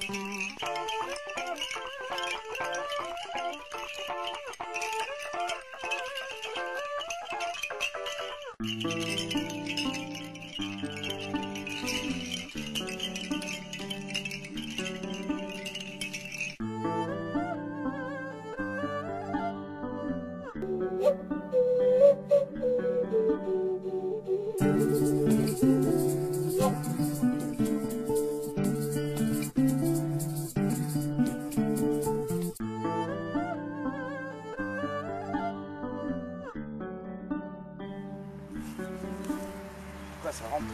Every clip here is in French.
Thank you. Ça rentre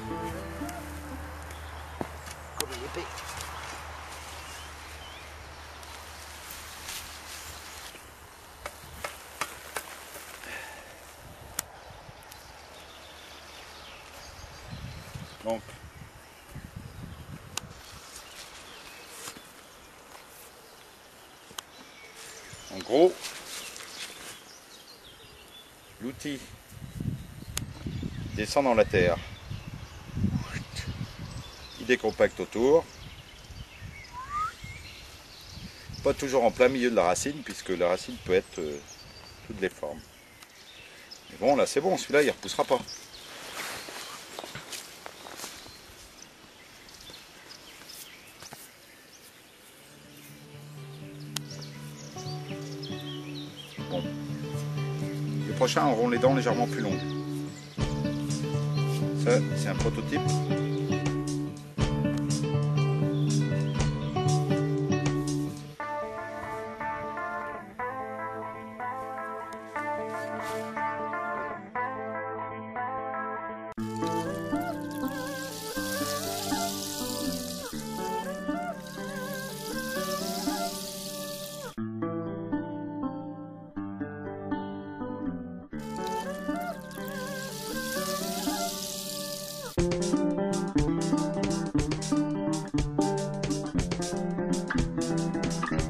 Comme une épée. Donc, en gros, l'outil descend dans la terre. Décompacte autour. Pas toujours en plein milieu de la racine, puisque la racine peut être euh, toutes les formes. Mais bon, là c'est bon, celui-là il repoussera pas. Bon. Les prochains auront les dents légèrement plus longues. Ça, c'est un prototype